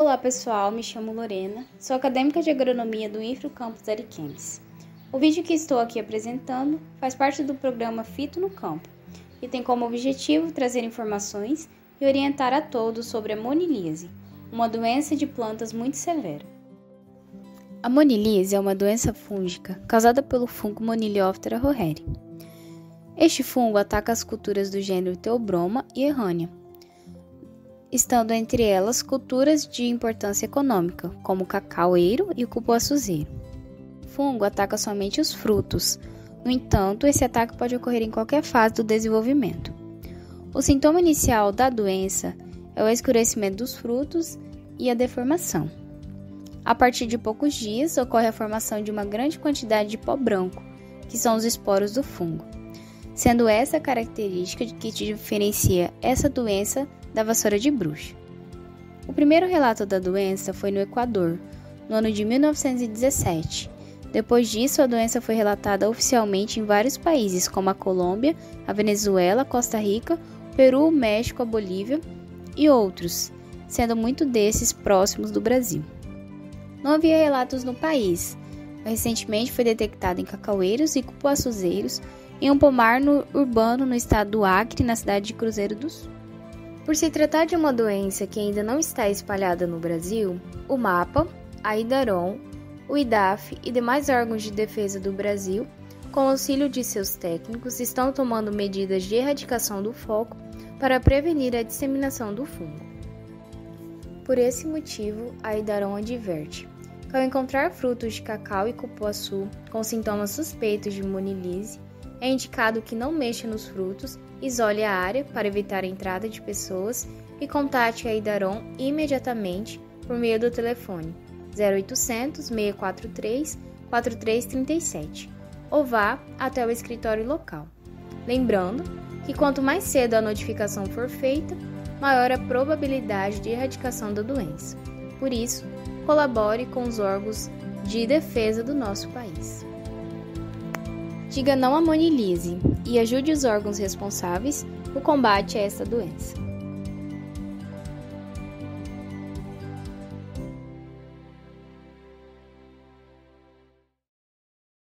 Olá pessoal, me chamo Lorena, sou acadêmica de agronomia do Infro Campus Ariquemes. O vídeo que estou aqui apresentando faz parte do programa Fito no Campo e tem como objetivo trazer informações e orientar a todos sobre a monilíase, uma doença de plantas muito severa. A monilíase é uma doença fúngica causada pelo fungo Monilioptera roheri. Este fungo ataca as culturas do gênero Theobroma e Errânia, estando entre elas culturas de importância econômica, como o cacaueiro e o cupuaçuzeiro. Fungo ataca somente os frutos, no entanto, esse ataque pode ocorrer em qualquer fase do desenvolvimento. O sintoma inicial da doença é o escurecimento dos frutos e a deformação. A partir de poucos dias, ocorre a formação de uma grande quantidade de pó branco, que são os esporos do fungo, sendo essa característica que diferencia essa doença da vassoura de bruxa. O primeiro relato da doença foi no Equador, no ano de 1917. Depois disso, a doença foi relatada oficialmente em vários países, como a Colômbia, a Venezuela, Costa Rica, Peru, México, a Bolívia e outros, sendo muito desses próximos do Brasil. Não havia relatos no país, recentemente foi detectado em cacaueiros e cupuaçuzeiros em um pomar no, urbano no estado do Acre, na cidade de Cruzeiro do Sul. Por se tratar de uma doença que ainda não está espalhada no Brasil, o MAPA, a IDARON, o IDAF e demais órgãos de defesa do Brasil, com auxílio de seus técnicos, estão tomando medidas de erradicação do foco para prevenir a disseminação do fungo. Por esse motivo, a IDARON adverte que ao encontrar frutos de cacau e cupuaçu com sintomas suspeitos de monilise, é indicado que não mexa nos frutos, isole a área para evitar a entrada de pessoas e contate a Idaron imediatamente por meio do telefone 0800 643 4337 ou vá até o escritório local. Lembrando que quanto mais cedo a notificação for feita, maior a probabilidade de erradicação da doença. Por isso, colabore com os órgãos de defesa do nosso país. Diga não à monilise e ajude os órgãos responsáveis no combate a essa doença.